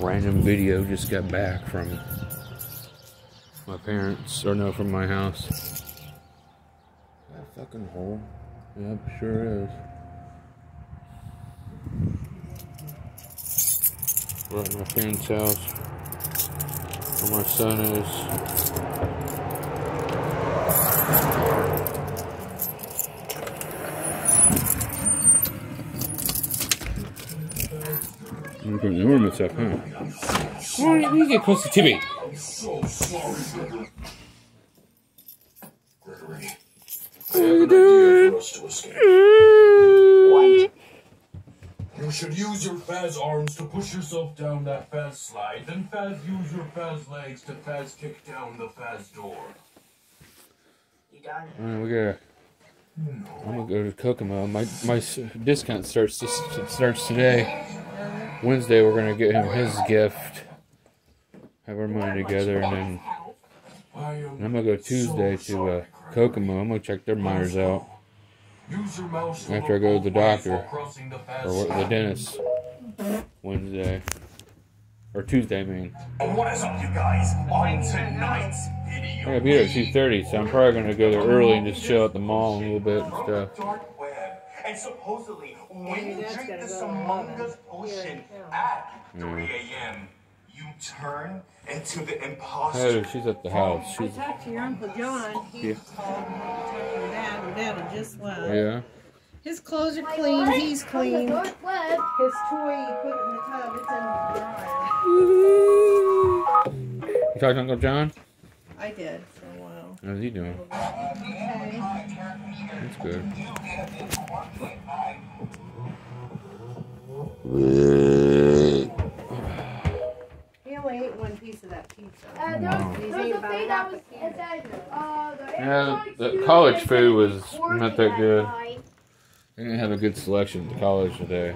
random video. Just got back from my parents, or no, from my house. That fucking hole. Yep, sure is. We're at my parents' house. Where my son is. I'm putting the ornaments up, huh? Why don't you get close to Timmy? So sorry, Gregory. Gregory. I have you an idea for us to escape. You should use your Faz arms to push yourself down that Faz slide. Then Faz use your Faz legs to Faz kick down the Faz door. You done? Alright, we gotta. I'm gonna go to Kokomo. My my discount starts this starts today. Wednesday, we're gonna get him his gift. Have our money together, and then and I'm gonna go Tuesday to uh. Kokomo. I'm gonna check their miners out, After I go to the doctor, or the dentist. Wednesday or Tuesday, I mean. What is up, you guys? On tonight's video. I gotta be there at two thirty, so I'm probably gonna go there early and just chill at the mall a little bit and stuff. Dark web. And supposedly, when Maybe you drink gonna this go Among potion at 3 a.m., you turn into the imposter. Heather, she's at the house. I talked to your Uncle John. He Yeah. called me. Talked to your dad. Your dad just left. yeah. His clothes are clean. He's clean. His toy you put in the tub, it's in the dryer. You talked to Uncle John? I did for a while. How's he doing? Okay. That's good. He only ate one piece of that pizza. Uh, there was, there was a thing that was, a can. it said, uh, the Yeah, the college food was not that good. They didn't have a good selection at college today.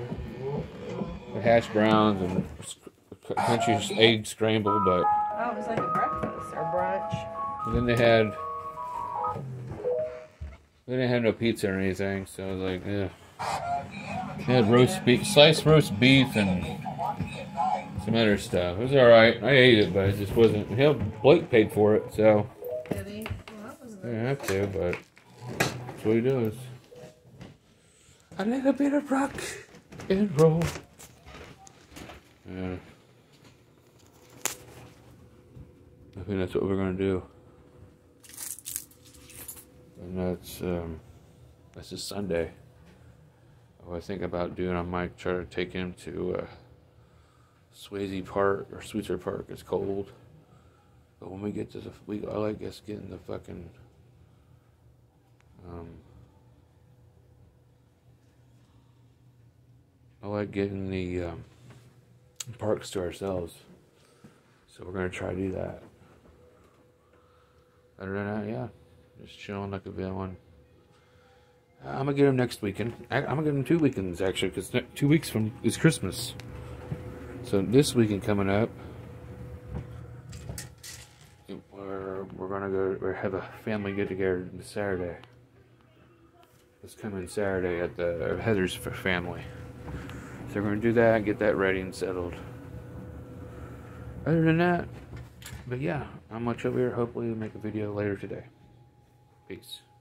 The hash browns and sc- country egg scramble, but Oh, it was like a breakfast or brunch. then they had they didn't have no pizza or anything, so I was like, yeah. They had roast beef, sliced roast beef, and some other stuff. It was all right. I ate it, but it just wasn't. Hell, Blake paid for it, so? Well, I didn't have to. But that's what he does. A little bit of rock and roll. Yeah. I think that's what we're gonna do. And that's um that's just Sunday. What I think about doing, I might try to take him to uh, Swayze Park or Sweetser Park. It's cold, but when we get to the, we I like us getting the fucking um. I like getting the um, parks to ourselves. So we're gonna try to do that. Other than that, yeah, just chilling like a villain. I'm gonna get him next weekend. I, I'm gonna get him two weekends actually, because two weeks from is Christmas. So this weekend coming up, we're we're gonna go. We have a family get together Saturday. This coming Saturday at the Heather's family. So we're gonna do that, get that ready and settled. Other than that, but yeah, I'm much over here. Hopefully, we'll make a video later today. Peace.